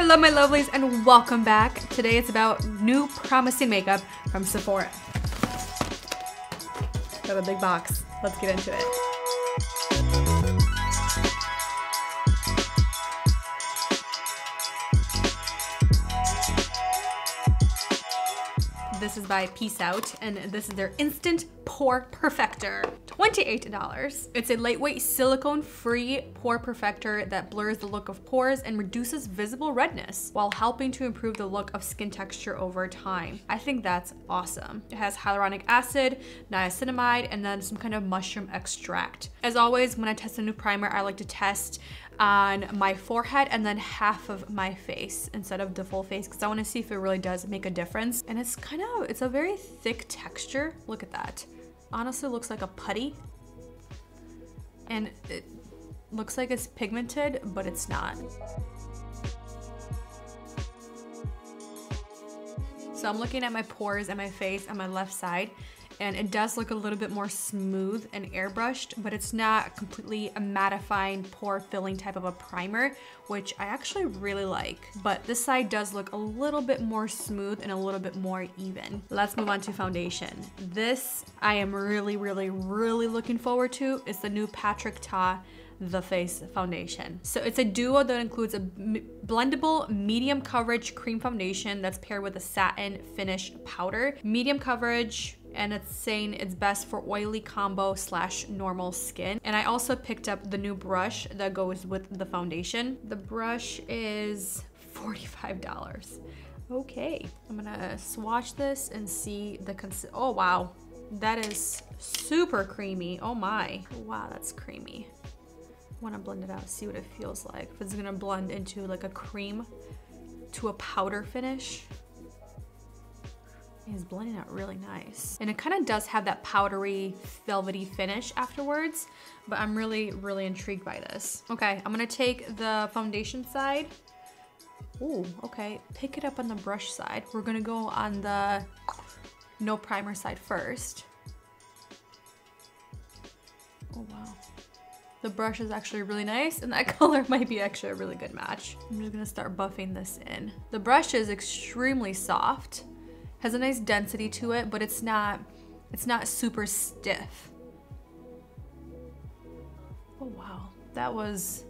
Hello my lovelies and welcome back. Today it's about new promising makeup from Sephora. Got a big box. Let's get into it. This is by Peace Out, and this is their Instant Pore Perfector. $28. It's a lightweight silicone-free pore perfector that blurs the look of pores and reduces visible redness while helping to improve the look of skin texture over time. I think that's awesome. It has hyaluronic acid, niacinamide, and then some kind of mushroom extract. As always, when I test a new primer, I like to test on my forehead and then half of my face instead of the full face because I want to see if it really does make a difference. And it's kind of, it's a very thick texture. Look at that. Honestly looks like a putty. And it looks like it's pigmented, but it's not. So I'm looking at my pores and my face on my left side and it does look a little bit more smooth and airbrushed, but it's not completely a mattifying pore filling type of a primer, which I actually really like. But this side does look a little bit more smooth and a little bit more even. Let's move on to foundation. This I am really, really, really looking forward to. is the new Patrick Ta the Face Foundation. So it's a duo that includes a blendable medium coverage cream foundation that's paired with a satin finish powder. Medium coverage, and it's saying it's best for oily combo slash normal skin. And I also picked up the new brush that goes with the foundation. The brush is $45. Okay, I'm gonna swatch this and see the cons- oh wow, that is super creamy. Oh my, wow, that's creamy. I wanna blend it out, see what it feels like. If it's gonna blend into like a cream to a powder finish is blending out really nice. And it kind of does have that powdery, velvety finish afterwards, but I'm really, really intrigued by this. Okay, I'm gonna take the foundation side. Ooh, okay, pick it up on the brush side. We're gonna go on the no primer side first. Oh wow. The brush is actually really nice and that color might be actually a really good match. I'm just gonna start buffing this in. The brush is extremely soft has a nice density to it, but it's not, it's not super stiff. Oh wow, that was,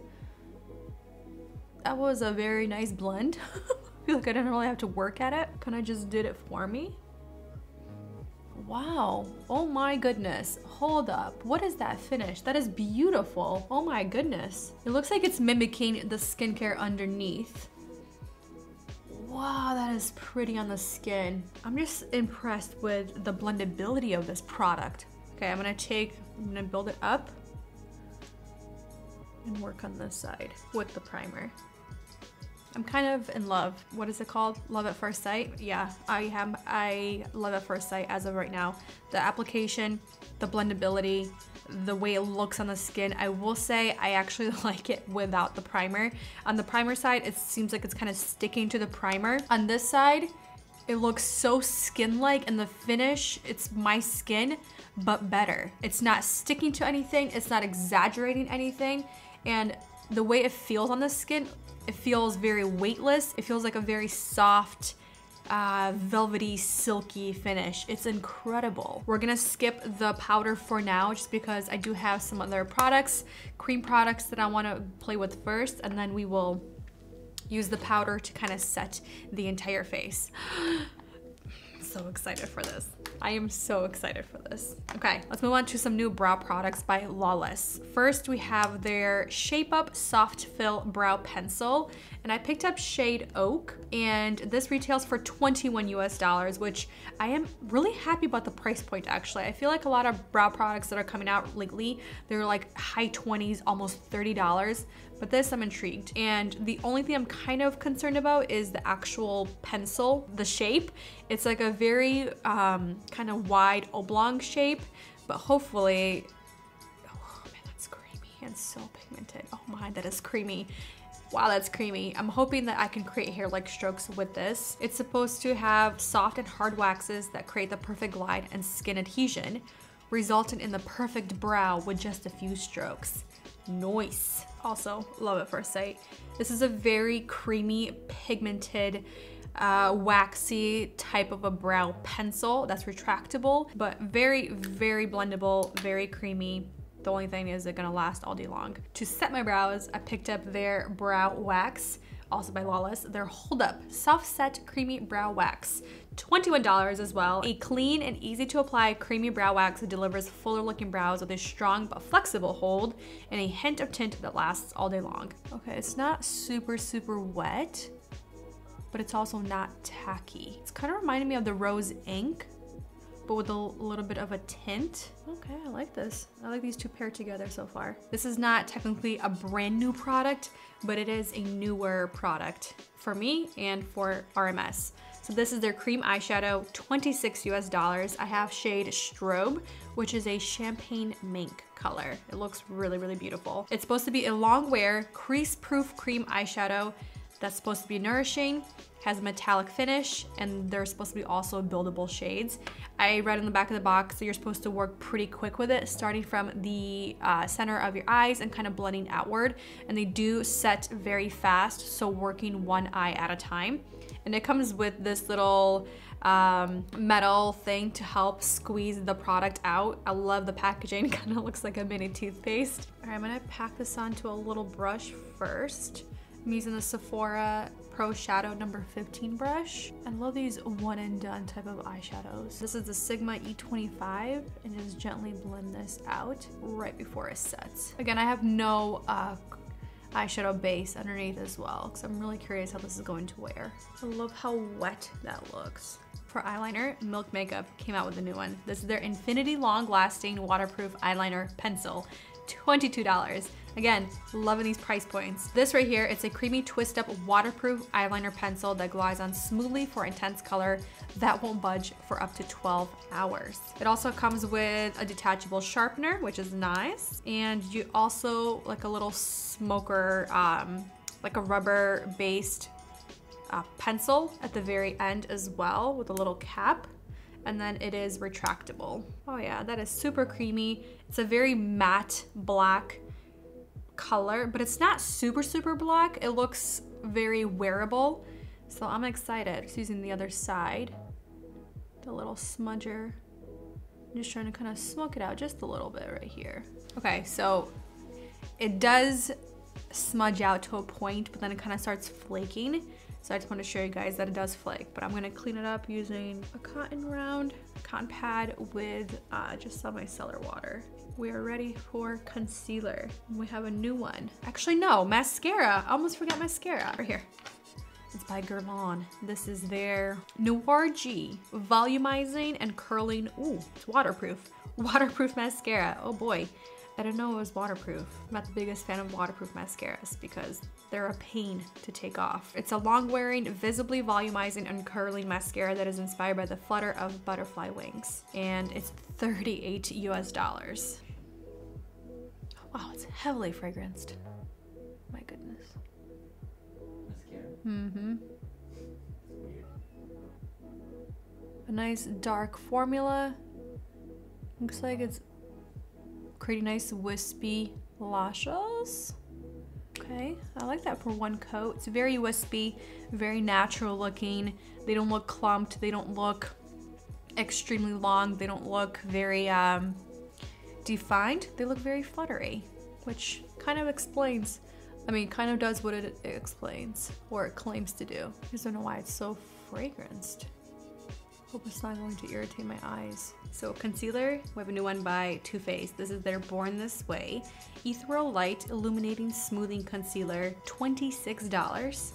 that was a very nice blend. I feel like I didn't really have to work at it. Kind of just did it for me. Wow, oh my goodness. Hold up, what is that finish? That is beautiful. Oh my goodness. It looks like it's mimicking the skincare underneath. That is pretty on the skin. I'm just impressed with the blendability of this product. Okay, I'm gonna take, I'm gonna build it up and work on this side with the primer. I'm kind of in love. What is it called? Love at first sight? Yeah, I have, I love at first sight as of right now. The application, the blendability, the way it looks on the skin. I will say I actually like it without the primer. On the primer side, it seems like it's kind of sticking to the primer. On this side, it looks so skin-like and the finish, it's my skin, but better. It's not sticking to anything, it's not exaggerating anything, and the way it feels on the skin, it feels very weightless. It feels like a very soft, uh, velvety, silky finish. It's incredible. We're gonna skip the powder for now just because I do have some other products, cream products that I wanna play with first, and then we will use the powder to kind of set the entire face. so excited for this. I am so excited for this. Okay, let's move on to some new brow products by Lawless. First, we have their Shape Up Soft Fill Brow Pencil, and I picked up shade Oak, and this retails for 21 US dollars, which I am really happy about the price point actually. I feel like a lot of brow products that are coming out lately, they're like high 20s, almost $30, but this I'm intrigued. And the only thing I'm kind of concerned about is the actual pencil, the shape. It's like a very um, kind of wide oblong shape, but hopefully, oh man, that's creamy and so pigmented. Oh my, that is creamy. Wow, that's creamy. I'm hoping that I can create hair-like strokes with this. It's supposed to have soft and hard waxes that create the perfect glide and skin adhesion, resulting in the perfect brow with just a few strokes. Nice. Also, love at first sight. This is a very creamy, pigmented, uh, waxy type of a brow pencil that's retractable, but very, very blendable, very creamy. The only thing is it's gonna last all day long. To set my brows, I picked up their brow wax also by Lawless, their Hold Up Soft Set Creamy Brow Wax. $21 as well. A clean and easy to apply creamy brow wax that delivers fuller looking brows with a strong but flexible hold and a hint of tint that lasts all day long. Okay, it's not super, super wet, but it's also not tacky. It's kind of reminding me of the Rose Ink but with a little bit of a tint. Okay, I like this. I like these two paired together so far. This is not technically a brand new product, but it is a newer product for me and for RMS. So this is their cream eyeshadow, 26 US dollars. I have shade Strobe, which is a champagne mink color. It looks really, really beautiful. It's supposed to be a long wear, crease-proof cream eyeshadow that's supposed to be nourishing, has a metallic finish, and they're supposed to be also buildable shades. I read in the back of the box that you're supposed to work pretty quick with it, starting from the uh, center of your eyes and kind of blending outward. And they do set very fast, so working one eye at a time. And it comes with this little um, metal thing to help squeeze the product out. I love the packaging, kind of looks like a mini toothpaste. All right, I'm gonna pack this onto a little brush first. I'm using the Sephora Pro Shadow number 15 brush. I love these one and done type of eyeshadows. This is the Sigma E25 and just gently blend this out right before it sets. Again, I have no uh, eyeshadow base underneath as well because I'm really curious how this is going to wear. I love how wet that looks. For eyeliner, Milk Makeup came out with a new one. This is their Infinity Long Lasting Waterproof Eyeliner Pencil. $22. Again, loving these price points. This right here, it's a creamy twist up waterproof eyeliner pencil that glides on smoothly for intense color that won't budge for up to 12 hours. It also comes with a detachable sharpener, which is nice. And you also like a little smoker, um, like a rubber based uh, pencil at the very end as well with a little cap and then it is retractable. Oh yeah, that is super creamy. It's a very matte black color, but it's not super, super black. It looks very wearable. So I'm excited. Just using the other side, the little smudger. I'm just trying to kind of smoke it out just a little bit right here. Okay, so it does smudge out to a point, but then it kind of starts flaking. So I just want to show you guys that it does flake, but I'm gonna clean it up using a cotton round, cotton pad with uh, just some micellar water. We are ready for concealer. We have a new one. Actually, no, mascara. I almost forgot mascara. Right here. It's by Guerlain. This is their Noir G Volumizing and Curling, ooh, it's waterproof. Waterproof mascara, oh boy. I didn't know it was waterproof. I'm not the biggest fan of waterproof mascaras because they're a pain to take off. It's a long-wearing, visibly volumizing and curling mascara that is inspired by the flutter of butterfly wings. And it's 38 US dollars. Wow, it's heavily fragranced. My goodness. Mm-hmm. A nice dark formula. Looks like it's Pretty nice wispy lashes. Okay, I like that for one coat. It's very wispy, very natural looking. They don't look clumped. They don't look extremely long. They don't look very um, defined. They look very fluttery, which kind of explains, I mean, kind of does what it explains, or it claims to do. I just don't know why it's so fragranced. Hope it's not going to irritate my eyes. So concealer, we have a new one by Too Faced. This is their Born This Way. Ethereal Light Illuminating Smoothing Concealer, $26.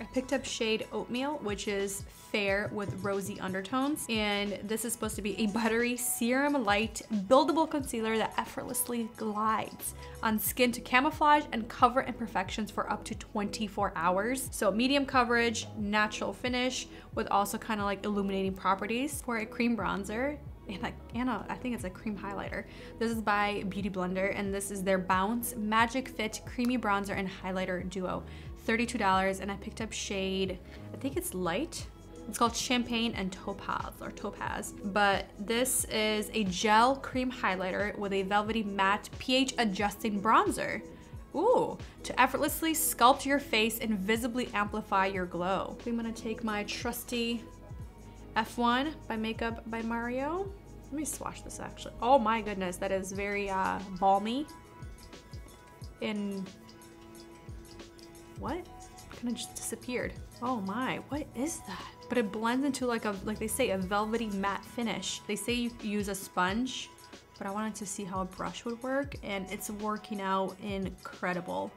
I picked up shade Oatmeal, which is fair with rosy undertones. And this is supposed to be a buttery serum light buildable concealer that effortlessly glides on skin to camouflage and cover imperfections for up to 24 hours. So medium coverage, natural finish with also kind of like illuminating properties. For a cream bronzer, and, a, and a, I think it's a cream highlighter. This is by Beauty Blender and this is their Bounce Magic Fit Creamy Bronzer and Highlighter Duo. $32 and I picked up shade, I think it's light. It's called Champagne and Topaz or Topaz. But this is a gel cream highlighter with a velvety matte pH adjusting bronzer Ooh, to effortlessly sculpt your face and visibly amplify your glow. I'm gonna take my trusty F1 by Makeup by Mario. Let me swatch this actually. Oh my goodness, that is very uh, balmy. In what? Kind of just disappeared. Oh my, what is that? But it blends into like a, like they say, a velvety matte finish. They say you use a sponge, but I wanted to see how a brush would work and it's working out incredible.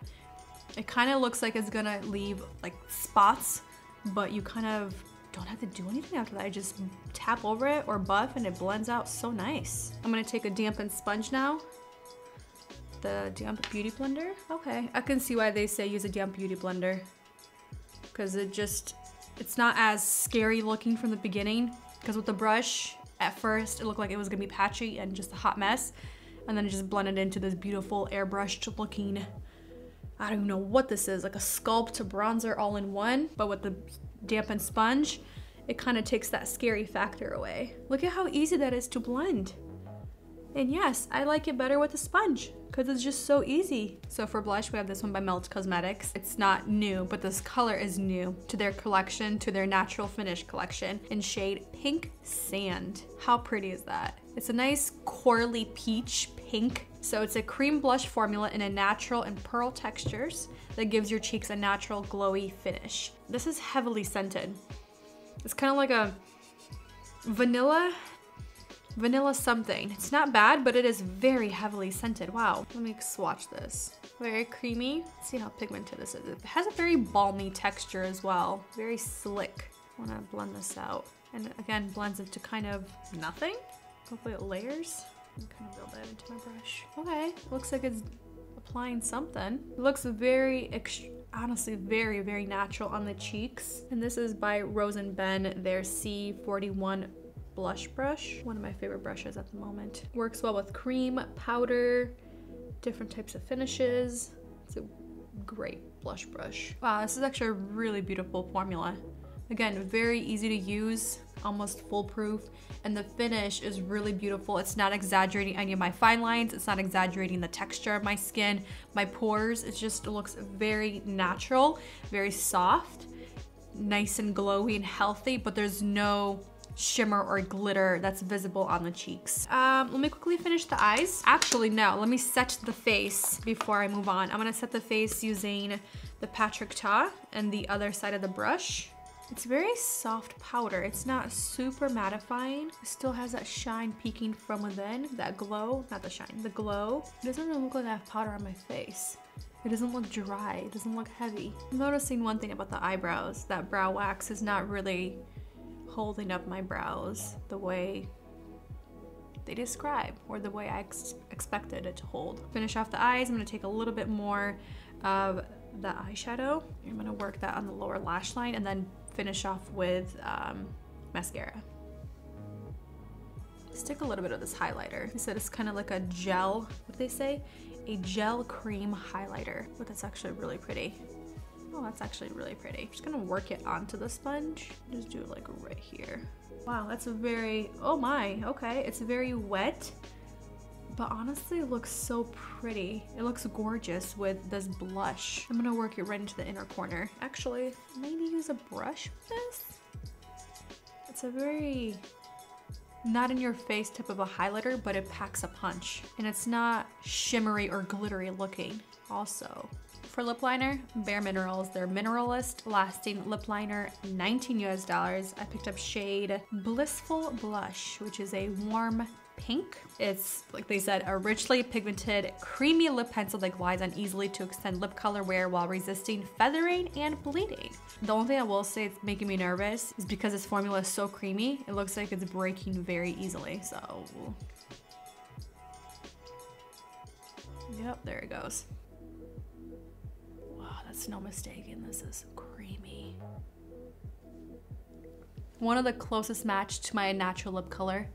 It kind of looks like it's gonna leave like spots, but you kind of don't have to do anything after that. I just tap over it or buff and it blends out so nice. I'm gonna take a dampened sponge now. The damp beauty blender. Okay, I can see why they say use a damp beauty blender. Cause it just, it's not as scary looking from the beginning. Cause with the brush, at first it looked like it was gonna be patchy and just a hot mess. And then it just blended into this beautiful airbrushed looking, I don't even know what this is, like a sculpt bronzer all in one, but with the dampened sponge, it kind of takes that scary factor away. Look at how easy that is to blend. And yes, I like it better with a sponge because it's just so easy. So for blush, we have this one by Melt Cosmetics. It's not new, but this color is new to their collection, to their natural finish collection in shade Pink Sand. How pretty is that? It's a nice corally peach pink. So it's a cream blush formula in a natural and pearl textures that gives your cheeks a natural glowy finish. This is heavily scented. It's kind of like a vanilla vanilla something. It's not bad, but it is very heavily scented. Wow. Let me swatch this. Very creamy. Let's see how pigmented this is. It has a very balmy texture as well. Very slick. I wanna blend this out. And again, blends into kind of nothing. Hopefully it layers. Kind of build that into my brush. Okay, looks like it's applying something. It looks very, honestly, very, very natural on the cheeks. And this is by Rose and Ben, their C41 blush brush. One of my favorite brushes at the moment. Works well with cream, powder, different types of finishes. It's a great blush brush. Wow, this is actually a really beautiful formula. Again, very easy to use, almost foolproof, and the finish is really beautiful. It's not exaggerating any of my fine lines. It's not exaggerating the texture of my skin, my pores. It just looks very natural, very soft, nice and glowy and healthy, but there's no shimmer or glitter that's visible on the cheeks. Um, let me quickly finish the eyes. Actually, no, let me set the face before I move on. I'm gonna set the face using the Patrick Ta and the other side of the brush. It's very soft powder. It's not super mattifying. It still has that shine peeking from within, that glow, not the shine, the glow. It doesn't really look like I have powder on my face. It doesn't look dry, it doesn't look heavy. I'm noticing one thing about the eyebrows, that brow wax is not really holding up my brows the way they describe or the way I ex expected it to hold. Finish off the eyes, I'm gonna take a little bit more of the eyeshadow. I'm gonna work that on the lower lash line and then finish off with um, mascara. Stick a little bit of this highlighter. They said it's kind of like a gel, what do they say? A gel cream highlighter, but that's actually really pretty. Oh, that's actually really pretty. I'm just gonna work it onto the sponge. Just do it like right here. Wow, that's a very, oh my, okay. It's very wet, but honestly it looks so pretty. It looks gorgeous with this blush. I'm gonna work it right into the inner corner. Actually, maybe use a brush with this? It's a very not in your face type of a highlighter, but it packs a punch. And it's not shimmery or glittery looking also. For lip liner, Bare Minerals, their Mineralist Lasting Lip Liner, 19 US dollars. I picked up shade Blissful Blush, which is a warm pink. It's, like they said, a richly pigmented, creamy lip pencil that glides on easily to extend lip color wear while resisting feathering and bleeding. The only thing I will say it's making me nervous is because this formula is so creamy, it looks like it's breaking very easily, so. Yep, there it goes. That's no mistaking, this is creamy. One of the closest match to my natural lip color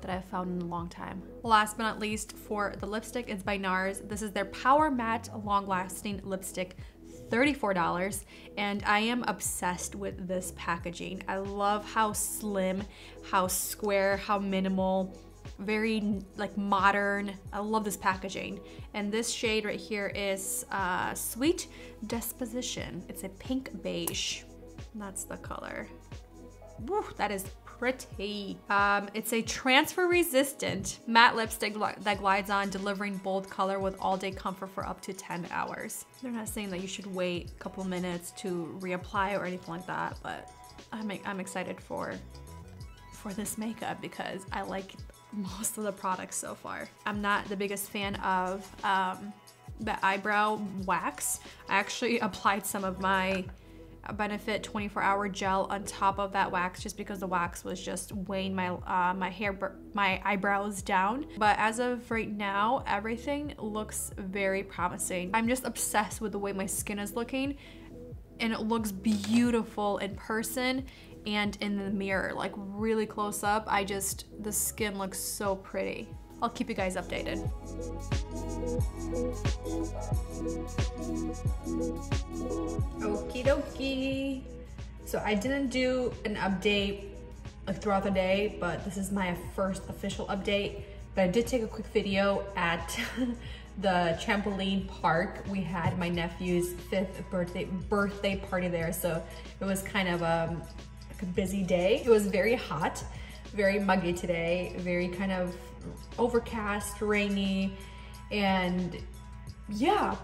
that I've found in a long time. Last but not least, for the lipstick, it's by NARS. This is their Power Matte Long Lasting Lipstick $34 and I am obsessed with this packaging. I love how slim, how square, how minimal very like modern. I love this packaging. And this shade right here is uh, Sweet Disposition. It's a pink beige. That's the color. Woo, that is pretty. Um, it's a transfer resistant matte lipstick that glides on, delivering bold color with all day comfort for up to 10 hours. They're not saying that you should wait a couple minutes to reapply or anything like that, but I'm, I'm excited for for this makeup because I like most of the products so far. I'm not the biggest fan of um, the eyebrow wax. I actually applied some of my Benefit 24 hour gel on top of that wax just because the wax was just weighing my uh, my hair my eyebrows down but as of right now everything looks very promising I'm just obsessed with the way my skin is looking and it looks beautiful in person and in the mirror like really close up I just the skin looks so pretty I'll keep you guys updated. Okie dokie. So I didn't do an update like throughout the day, but this is my first official update. But I did take a quick video at the trampoline park. We had my nephew's fifth birthday birthday party there, so it was kind of um, a busy day. It was very hot, very muggy today, very kind of overcast, rainy, and yeah,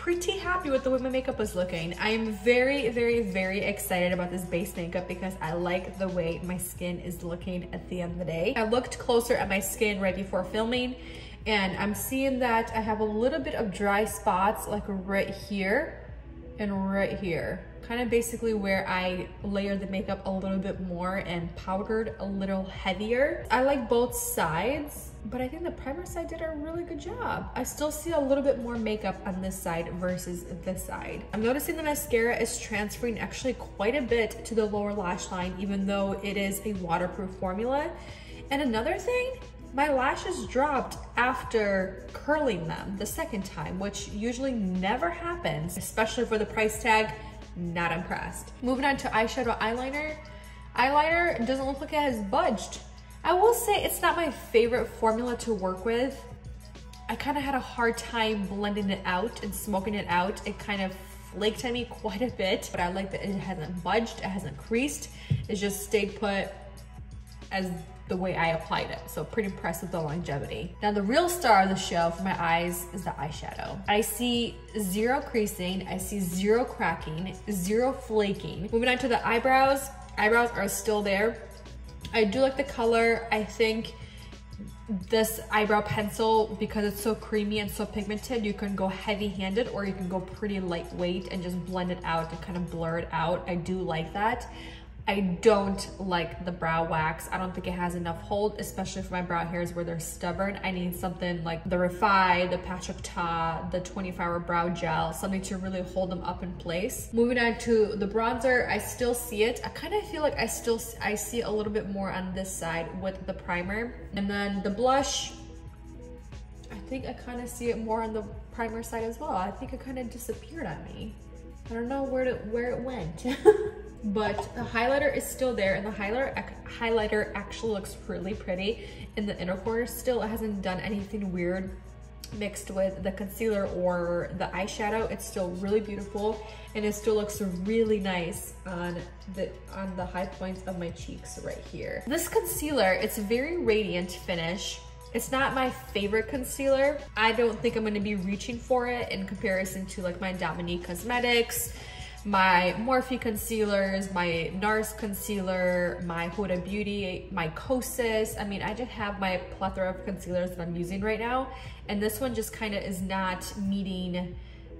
pretty happy with the way my makeup was looking. I am very, very, very excited about this base makeup because I like the way my skin is looking at the end of the day. I looked closer at my skin right before filming and I'm seeing that I have a little bit of dry spots like right here and right here kind of basically where I layered the makeup a little bit more and powdered a little heavier. I like both sides, but I think the primer side did a really good job. I still see a little bit more makeup on this side versus this side. I'm noticing the mascara is transferring actually quite a bit to the lower lash line, even though it is a waterproof formula. And another thing, my lashes dropped after curling them the second time, which usually never happens, especially for the price tag not impressed. Moving on to eyeshadow eyeliner. Eyeliner doesn't look like it has budged. I will say it's not my favorite formula to work with. I kind of had a hard time blending it out and smoking it out. It kind of flaked at me quite a bit, but I like that it hasn't budged, it hasn't creased. It just stayed put as the way I applied it. So pretty impressed with the longevity. Now the real star of the show for my eyes is the eyeshadow. I see zero creasing, I see zero cracking, zero flaking. Moving on to the eyebrows, eyebrows are still there. I do like the color. I think this eyebrow pencil, because it's so creamy and so pigmented, you can go heavy-handed or you can go pretty lightweight and just blend it out and kind of blur it out. I do like that. I don't like the brow wax. I don't think it has enough hold, especially for my brow hairs where they're stubborn. I need something like the Refy, the Patrick Ta, the 24 hour brow gel, something to really hold them up in place. Moving on to the bronzer, I still see it. I kind of feel like I still I see a little bit more on this side with the primer. And then the blush, I think I kind of see it more on the primer side as well. I think it kind of disappeared on me. I don't know where, to, where it went. but the highlighter is still there and the highlighter highlighter actually looks really pretty in the inner corner. Still it hasn't done anything weird mixed with the concealer or the eyeshadow. It's still really beautiful and it still looks really nice on the on the high points of my cheeks right here. This concealer it's a very radiant finish. It's not my favorite concealer. I don't think I'm gonna be reaching for it in comparison to like my Dominique Cosmetics my Morphe concealers, my NARS concealer, my Huda Beauty, my Kosas. I mean, I just have my plethora of concealers that I'm using right now. And this one just kind of is not meeting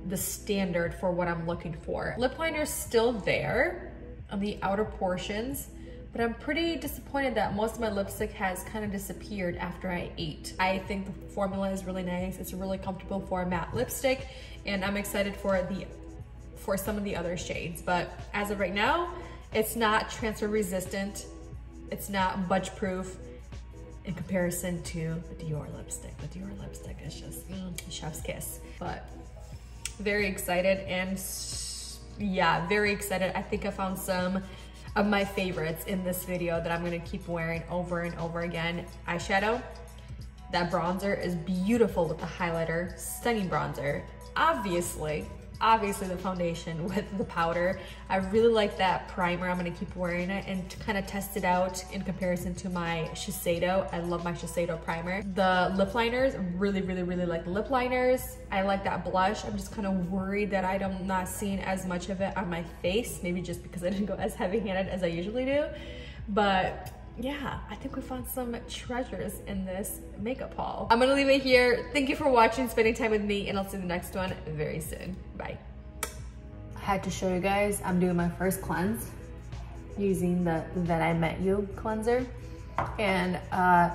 the standard for what I'm looking for. Lip liner is still there on the outer portions, but I'm pretty disappointed that most of my lipstick has kind of disappeared after I ate. I think the formula is really nice. It's a really comfortable for a matte lipstick, and I'm excited for the for some of the other shades. But as of right now, it's not transfer resistant. It's not budge proof in comparison to the Dior lipstick. The Dior lipstick is just mm, chef's kiss. But very excited and yeah, very excited. I think I found some of my favorites in this video that I'm gonna keep wearing over and over again. Eyeshadow, That bronzer is beautiful with the highlighter, stunning bronzer. Obviously, obviously the foundation with the powder. I really like that primer. I'm gonna keep wearing it and kind of test it out in comparison to my Shiseido. I love my Shiseido primer. The lip liners, really, really, really like lip liners. I like that blush. I'm just kind of worried that I'm not seeing as much of it on my face, maybe just because I didn't go as heavy handed as I usually do. But yeah, I think we found some treasures in this makeup haul. I'm gonna leave it here. Thank you for watching, spending time with me, and I'll see the next one very soon. Bye. I had to show you guys, I'm doing my first cleanse using the Then I Met You cleanser. And uh,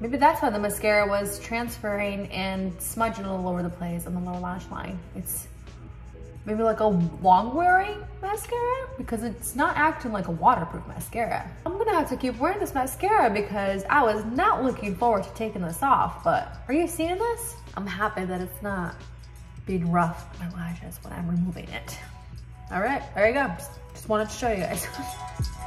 maybe that's why the mascara was transferring and smudging all over the place on the lower lash line. It's maybe like a long wearing mascara because it's not acting like a waterproof mascara. I'm gonna have to keep wearing this mascara because I was not looking forward to taking this off, but are you seeing this? I'm happy that it's not being rough on my lashes when I'm removing it. All right, there you go. Just wanted to show you guys.